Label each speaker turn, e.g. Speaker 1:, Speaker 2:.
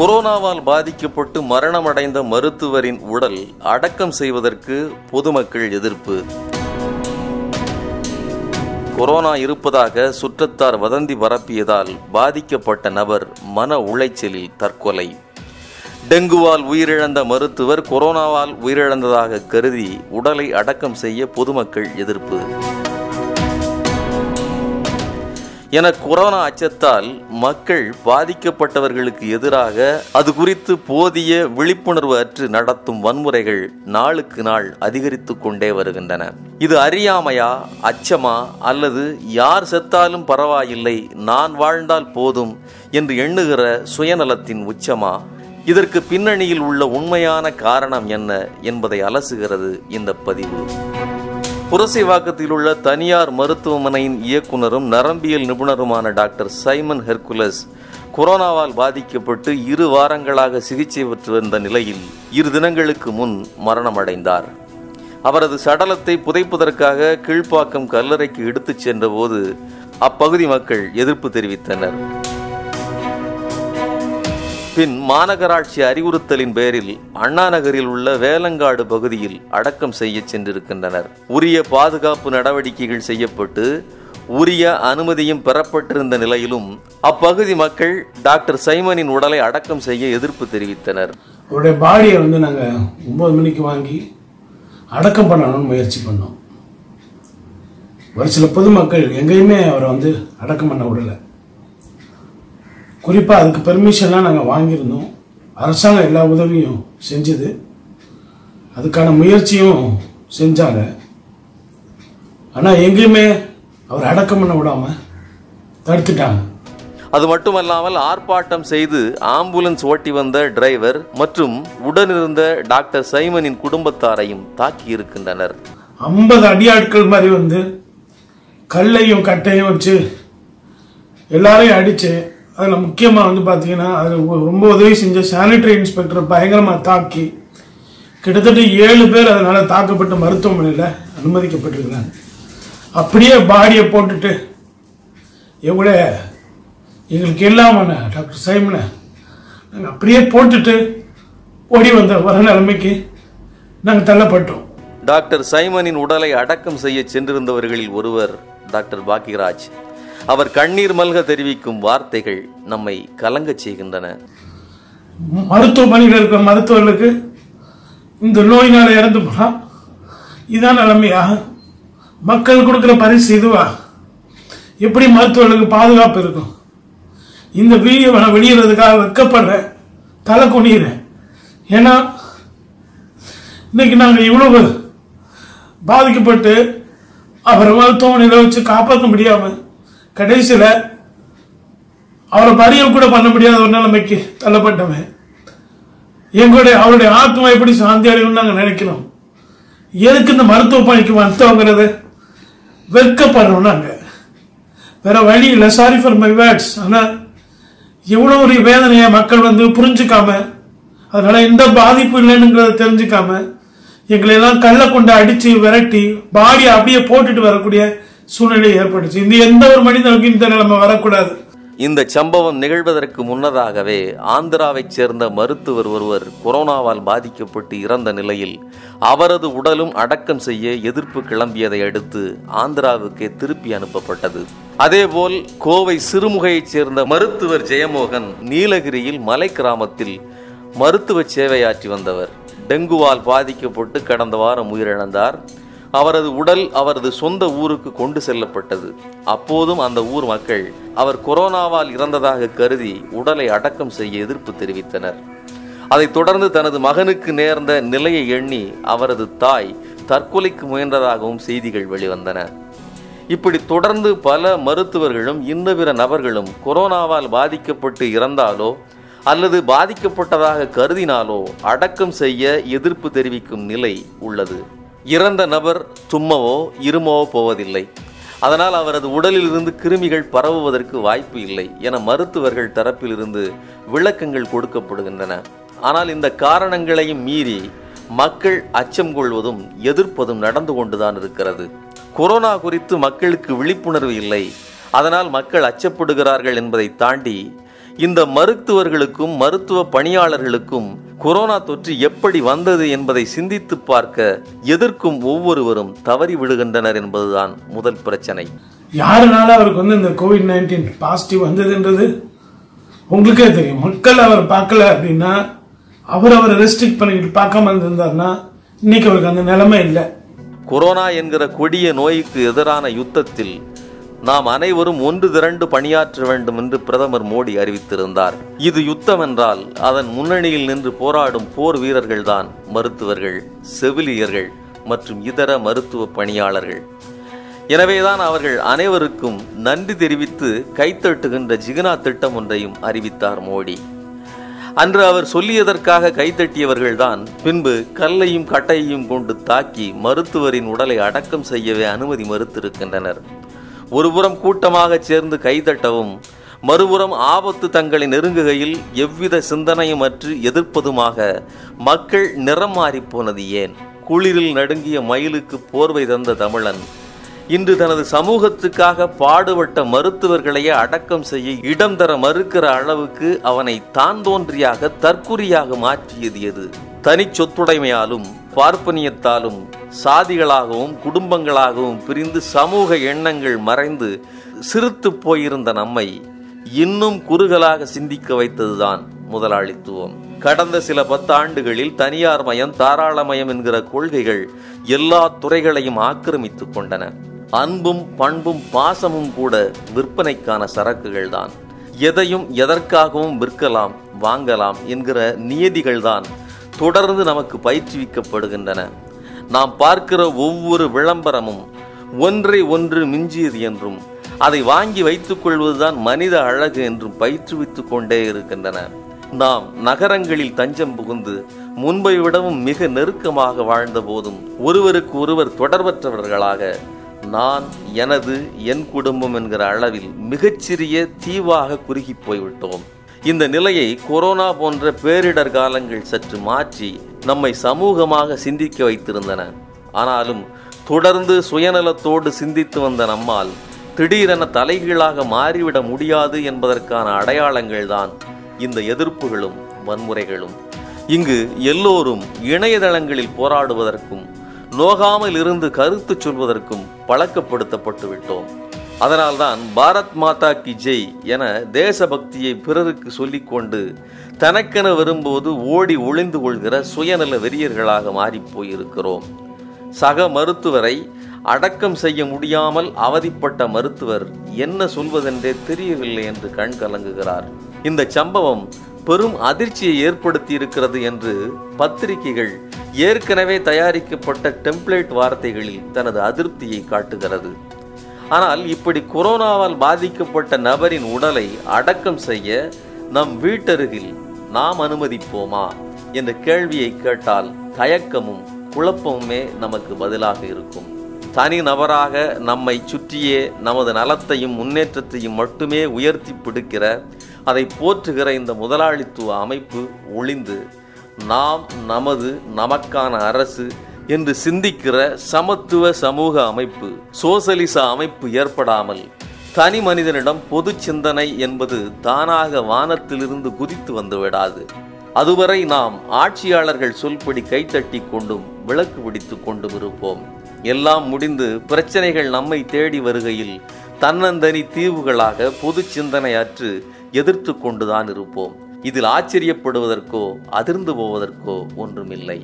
Speaker 1: கொரோனாவால் பாதிக்கப்பட்டு மரணமடைந்த மருத்துவரின் உடல் அடக்கம் செய்வதற்கு பொதுமக்கள் எதிர்ப்பு. கொரோனா இருப்பதாக சுற்றத்தார் வதந்தி பரப்பியதால் பாதிக்கப்பட்ட நபர் மன உளைச்சலில் தற்கொலை. டெங்குவால் உயிரிழந்த மருத்துவர் கொரோனாவால் உயிரிழந்ததாக கருதி உடலை அடக்கம் செய்ய பொதுமக்கள் எதிர்ப்பு. என கொரோனா அச்சத்தால் மக்கள் பாதிக்கப்பட்டவர்களுக்கு எதிராக அது குறித்து போதிய விழிப்புணர்வு அற்று நடத்தும் வன்முறைகள் நாளுக்கு நாள் அதிகரித்து கொண்டே வருகின்றன. இது அறியாமையா அச்சமா அல்லது யார் செத்தாலும் பரவாயில்லை நான் வாழ்ந்தால் போதும் என்று எண்ணுகிற சுயநலத்தின் உச்சமா? இதற்கு பின்னணியில் உள்ள உண்மையான காரணம் என்ன என்பதை அலசுகிறது இந்த பதிவு. புரசைவாக்கத்தில் உள்ள தனியார் மருத்துவமனையின் இயக்குனரும் நரம்பியல் நிபுணருமான டாக்டர் சைமன் ஹெர்குலஸ் கொரோனாவால் பாதிக்கப்பட்டு இரு வாரங்களாக சிகிச்சை பெற்று வந்த நிலையில் இரு தினங்களுக்கு முன் மரணமடைந்தார். அவரது சடலத்தை புதைப்பதற்காக கீழ்ப்பாக்கம் கல்லறைக்கு எடுத்துச் சென்றபோது அப்பகுதி மக்கள் எதிர்ப்பு தெரிவித்தனர். பின் மாநகராட்சி அறிவுறுத்தலின் பேரில் அண்ணா நகரில் உள்ள வேலங்காடு பகுதியில் அடக்கம் செய்ய சென்றிருக்கின்றனர். உரிய பாதுகாப்பு நடவடிக்கைகள் செய்யப்பட்டு உரிய அனுமதியும் பெறப்பட்டிருந்த நிலையிலும் அப்பகுதி மக்கள் டாக்டர் சைமனின் உடலை அடக்கம் செய்ய எதிர்ப்பு தெரிவித்தனர்.
Speaker 2: அவருடைய பாடியை வந்து நாங்கள் ஒன்பது மணிக்கு வாங்கி அடக்கம் பண்ணணும்னு முயற்சி பண்ணோம். ஒரு சில பொதுமக்கள் எங்கேயுமே அவரை வந்து அடக்கம் பண்ண விடலை. குறிப்பாக அதுக்கு பெர்மிஷன்லாம் நாங்கள் வாங்கியிருந்தோம். அரசாங்கம் எல்லா உதவியும் செஞ்சது. அதுக்கான முயற்சியும் செஞ்சாங்க. ஆனால் எங்கேயுமே அவர் அடக்கம் பண்ண விடாம தடுத்துட்டாங்க.
Speaker 1: அது மட்டுமல்லாமல் ஆர்ப்பாட்டம் செய்து ஆம்புலன்ஸ் ஓட்டி வந்த டிரைவர் மற்றும் உடனிருந்த டாக்டர் சைமனின் குடும்பத்தாரையும் தாக்கி இருக்கின்றனர்.
Speaker 2: ஐம்பது அடியாட்கள் மாதிரி வந்து கல்லையும் கட்டையும் வச்சு எல்லாரையும் அடிச்சு அதில் முக்கியமாக வந்து பார்த்தீங்கன்னா அதில் ரொம்ப உதவி செஞ்ச சானிட்டரி இன்ஸ்பெக்டரை பயங்கரமாக தாக்கி கிட்டத்தட்ட ஏழு பேர் அதனால் தாக்கப்பட்டு மருத்துவமனையில் அனுமதிக்கப்பட்டிருக்கிறாங்க. அப்படியே பாடியை போட்டுட்டு எவ்வளோ எங்களுக்கு இல்லாமண்ண டாக்டர் சைமனை நாங்கள் அப்படியே போட்டுட்டு ஓடி வந்த வர நிலைமைக்கு நாங்கள் தள்ளப்பட்டோம்.
Speaker 1: டாக்டர் சைமனின் உடலை அடக்கம் செய்ய சென்றிருந்தவர்களில் ஒருவர் டாக்டர் பாக்கியராஜ். அவர் கண்ணீர் மல்க தெரிவிக்கும் வார்த்தைகள் நம்மை கலங்க செய்கின்றன.
Speaker 2: மருத்துவமனையில் இருக்கிற மருத்துவர்களுக்கு இந்த நோயினால் இறந்து போனா இதான் நிலைமையா? மக்கள் கொடுக்குற பரிசு இதுவா? எப்படி மருத்துவர்களுக்கு பாதுகாப்பு இருக்கும்? இந்த வீடியோ நான் வெளியிடுறதுக்காக வெக்கப்படுறேன் தலை குனிகிறேன் ஏன்னா இன்னைக்கு நாங்கள் இவ்வளவு பாதிக்கப்பட்டு அவரை மருத்துவமனையில் வச்சு காப்பாற்ற முடியாமல் கடைசியில் அவரை பரியம் கூட பண்ண முடியாத ஒரு நிலைமைக்கு தள்ளப்பட்டவன். எங்களுடைய அவருடைய ஆத்மா எப்படி சாந்தி அடையும் நாங்கள் நினைக்கிறோம். எதுக்கு இந்த மருத்துவ பணிக்கு வந்தவங்கிறது வெட்கப்படுறோம் நாங்கள் வேற வழி இல்லை. சாரி ஃபார் மை வேர்ட்ஸ் ஆனால் எவ்வளோ ஒரு வேதனையை மக்கள் வந்து புரிஞ்சுக்காம அதனால எந்த பாதிப்பு இல்லைன்னுங்கிறத தெரிஞ்சுக்காம எங்களை எல்லாம் கல்லை கொண்டு அடித்து விரட்டி பாடியை அப்படியே போட்டுட்டு வரக்கூடிய சூழ்நிலை ஏற்பட்டுச்சு. இந்த எந்த ஒரு மனிதனுக்கும் இந்த நிலைமை வரக்கூடாது.
Speaker 1: இந்த சம்பவம் நிகழ்வதற்கு முன்னதாகவே ஆந்திராவைச் சேர்ந்த மருத்துவர் ஒருவர் கொரோனாவால் பாதிக்கப்பட்டு இறந்த நிலையில் அவரது உடலும் அடக்கம் செய்ய எதிர்ப்பு கிளம்பியதை அடுத்து ஆந்திராவுக்கு திருப்பி அனுப்பப்பட்டது. அதேபோல் கோவை சிறுமுகையைச் சேர்ந்த மருத்துவர் ஜெயமோகன் நீலகிரியில் மலை கிராமத்தில் மருத்துவ சேவையாற்றி வந்தவர். டெங்குவால் பாதிக்கப்பட்டு கடந்த வாரம் உயிரிழந்தார். அவரது உடல் அவரது சொந்த ஊருக்கு கொண்டு செல்லப்பட்டது. அப்போதும் அந்த ஊர் மக்கள் அவர் கொரோனாவால் இறந்ததாக கருதி உடலை அடக்கம் செய்ய எதிர்ப்பு தெரிவித்தனர். அதைத் தொடர்ந்து தனது மகனுக்கு நேர்ந்த நிலையை எண்ணி அவரது தாய் தற்கொலைக்கு முயன்றதாகவும் செய்திகள் வெளிவந்தன. இப்படி தொடர்ந்து பல மருத்துவர்களும் இன்னபிற நபர்களும் கொரோனாவால் பாதிக்கப்பட்டு இறந்தாலோ அல்லது பாதிக்கப்பட்டதாக கருதினாலோ அடக்கம் செய்ய எதிர்ப்பு தெரிவிக்கும் நிலை உள்ளது. இறந்த நபர் தும்மவோ இருமவோ போவதில்லை. அதனால் அவரது உடலிலிருந்து கிருமிகள் பரவுவதற்கு வாய்ப்பு இல்லை என மருத்துவர்கள் தரப்பிலிருந்து விளக்கங்கள் கொடுக்கப்படுகின்றன. ஆனால் இந்த காரணங்களையும் மீறி மக்கள் அச்சம் கொள்வதும் எதிர்ப்பதும் நடந்து கொண்டுதான் இருக்கிறது. கொரோனா குறித்து மக்களுக்கு விழிப்புணர்வு இல்லை. அதனால் மக்கள் அச்சப்படுகிறார்கள் என்பதை தாண்டி இந்த மருத்துவர்களுக்கும் மருத்துவ பணியாளர்களுக்கும் கொரோனா தொற்று எப்படி வந்தது என்பதை சிந்தித்து பார்க்க எதிர்க்கும் ஒவ்வொருவரும் தவறி விடுகின்றனர் என்பதுதான் முதல் பிரச்சனை.
Speaker 2: யாருனால அவருக்கு வந்து இந்த கோவிட் நைன்டீன் பாசிட்டிவ் வந்ததுன்றது? உங்களுக்கே தெரியும். மக்கள் அவர் பார்க்கல அப்படின்னா அவர் அவரை ரெஸ்ட்ரிக்ட் பண்ணிக்கிட்டு பார்க்காம இருந்திருந்தாருன்னா இன்னைக்கு அவருக்கு அந்த நிலைமை இல்லை.
Speaker 1: கொரோனா என்கிற கொடிய நோய்க்கு எதிரான யுத்தத்தில் நாம் அனைவரும் ஒன்று திரண்டு பணியாற்ற வேண்டும் என்று பிரதமர் மோடி அறிவித்திருந்தார். இது யுத்தம் என்றால் அதன் முன்னணியில் நின்று போராடும் போர் வீரர்கள்தான் மருத்துவர்கள் செவிலியர்கள் மற்றும் இதர மருத்துவ பணியாளர்கள். எனவேதான் அவர்கள் அனைவருக்கும் நன்றி தெரிவித்து கைத்தட்டுகின்ற ஜிகனா திட்டம் ஒன்றையும் அறிவித்தார் மோடி. அன்று அவர் சொல்லியதற்காக கைத்தட்டியவர்கள்தான் பின்பு கல்லையும் கட்டையையும் கொண்டு தாக்கி மருத்துவரின் உடலை அடக்கம் செய்யவே அனுமதி மறுத்திருக்கின்றனர். ஒருபுறம் கூட்டமாக சேர்ந்து கைதட்டவும் மறுபுறம் ஆபத்து தங்களை நெருங்குகையில் எவ்வித சிந்தனையும் அற்று எதிர்ப்பதுமாக மக்கள் நிறம் மாறிப் போனது ஏன்? குளிரில் நடுங்கிய மயிலுக்கு போர்வை தந்த தமிழன் இன்று தனது சமூகத்துக்காக பாடுபட்ட மருத்துவர்களையே அடக்கம் செய்ய இடம் தர மறுக்கிற அளவுக்கு அவனை தான் தோன்றியாக தற்குறியாக மாற்றியது எது? தனி சொத்துடைமையாலும் பார்ப்பனியத்தாலும் சாதிகளாகவும் குடும்பங்களாகவும் பிரிந்து சமூக எண்ணங்கள் மறைந்து சிரித்து போயிருந்த நம்மை இன்னும் குறுகலாக சிந்திக்க வைத்ததுதான் முதலாளித்துவம். கடந்த சில பத்தாண்டுகளில் தனியார் மயம் தாராளமயம் என்கிற கொள்கைகள் எல்லா துறைகளையும் ஆக்கிரமித்துக் கொண்டன. அன்பும் பண்பும் பாசமும் கூட விற்பனைக்கான சரக்குகள் தான் எதையும் எதற்காகவும் விற்கலாம் வாங்கலாம் என்கிற நியதிகள் தான் தொடர்ந்து நமக்கு பயிற்றுவிக்கப்படுகின்றன. நாம் பார்க்கிற ஒவ்வொரு விளம்பரமும் ஒன்றை ஒன்று மிஞ்சியது என்றும் அதை வாங்கி வைத்துக் கொள்வதுதான் மனித அழகு என்றும் பயிற்றுவித்துக் கொண்டே இருக்கின்றன. நாம் நகரங்களில் தஞ்சம் புகுந்து முன்பை விடவும் மிக நெருக்கமாக வாழ்ந்த போதும் ஒருவருக்கு ஒருவர் தொடர்பற்றவர்களாக நான் எனது என் குடும்பம் என்கிற அளவில் மிகச்சிறிய தீவாக குறுகி போய்விட்டோம். இந்த நிலையை கொரோனா போன்ற பேரிடர் காலங்கள் சற்று மாற்றி நம்மை சமூகமாக சிந்திக்க வைத்திருந்தன. ஆனாலும் தொடர்ந்து சுயநலத்தோடு சிந்தித்து வந்த நம்மால் திடீரென தலைகீழாக மாறிவிட முடியாது என்பதற்கான அடையாளங்கள்தான் இந்த எதிர்ப்புகளும் வன்முறைகளும். இங்கு எல்லோரும் இணையதளங்களில் போராடுவதற்கும் நோகாமல் இருந்து கருத்து சொல்வதற்கும் பழக்கப்படுத்தப்பட்டு விட்டோம் அதனால்தான் பாரத் மாதா கி ஜெய் என தேசபக்தியை பிறருக்கு சொல்லிக்கொண்டு தனக்கென வரும்போது ஓடி ஒளிந்து கொள்கிற சுயநல வெறியர்களாக மாறிப் போயிருக்கிறோம் சக மருத்துவரை அடக்கம் செய்ய முடியாமல் அவதிப்பட்ட மருத்துவர் என்ன சொல்வதென்றே தெரியவில்லை என்று கண் கலங்குகிறார். இந்த சம்பவம் பெரும் அதிர்ச்சியை ஏற்படுத்தி இருக்கிறது என்று பத்திரிகைகள் ஏற்கனவே தயாரிக்கப்பட்ட டெம்ப்ளேட் வார்த்தைகளில் தனது அதிருப்தியை காட்டுகிறது. ஆனால் இப்படி கொரோனாவால் பாதிக்கப்பட்ட நபரின் உடலை அடக்கம் செய்ய நம் வீட்டருகில் நாம் அனுமதிப்போமா என்ற கேள்வியை கேட்டால் தயக்கமும் குழப்பமுமே நமக்கு பதிலாக இருக்கும். தனி நபராக நம்மை சுற்றியே நமது நலத்தையும் முன்னேற்றத்தையும் மட்டுமே உயர்த்தி பிடிக்கிற அதை போற்றுகிற இந்த முதலாளித்துவ அமைப்பு ஒளிந்து நாம் நமது நமக்கான அரசு என்று சிந்திக்கிற சமத்துவ சமூக அமைப்பு சோசலிச அமைப்பு ஏற்படாமல் தனி மனிதனிடம் பொது சிந்தனை என்பது தானாக வானத்திலிருந்து குதித்து வந்துவிடாது அதுவரை நாம் ஆட்சியாளர்கள் சொல்படி கைத்தட்டி கொண்டும் விளக்கு பிடித்து கொண்டும் இருப்போம். எல்லாம் முடிந்து பிரச்சனைகள் நம்மை தேடி வருகையில் தன்னந்தனி தீவுகளாக பொது சிந்தனையற்று எதிர்த்து கொண்டுதான் இருப்போம். இதில் ஆச்சரியப்படுவதற்கோ அதிர்ந்து போவதற்கோ ஒன்றுமில்லை.